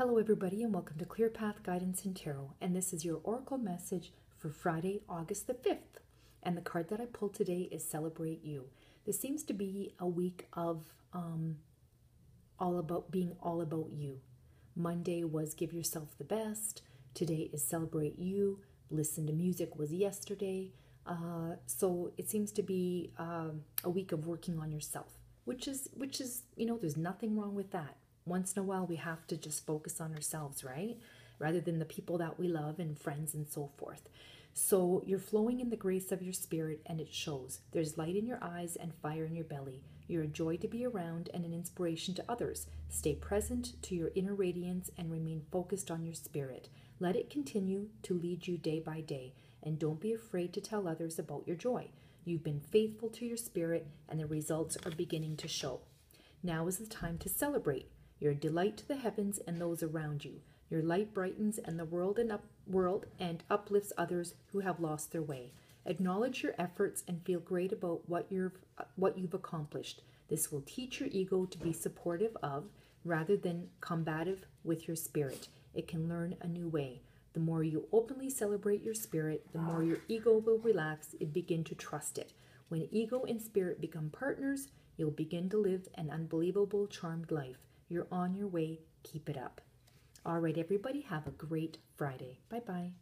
Hello, everybody, and welcome to Clear Path Guidance and Tarot. And this is your Oracle message for Friday, August the 5th. And the card that I pulled today is Celebrate You. This seems to be a week of um, all about being all about you. Monday was Give Yourself the Best. Today is Celebrate You. Listen to Music was yesterday. Uh, so it seems to be um, a week of working on yourself, which is, which is, you know, there's nothing wrong with that once in a while we have to just focus on ourselves, right? Rather than the people that we love and friends and so forth. So you're flowing in the grace of your spirit and it shows. There's light in your eyes and fire in your belly. You're a joy to be around and an inspiration to others. Stay present to your inner radiance and remain focused on your spirit. Let it continue to lead you day by day. And don't be afraid to tell others about your joy. You've been faithful to your spirit and the results are beginning to show. Now is the time to celebrate. You're a delight to the heavens and those around you. Your light brightens and the world and up, world and uplifts others who have lost their way. Acknowledge your efforts and feel great about what you've what you've accomplished. This will teach your ego to be supportive of rather than combative with your spirit. It can learn a new way. The more you openly celebrate your spirit, the more your ego will relax and begin to trust it. When ego and spirit become partners, you'll begin to live an unbelievable, charmed life. You're on your way. Keep it up. All right, everybody, have a great Friday. Bye bye.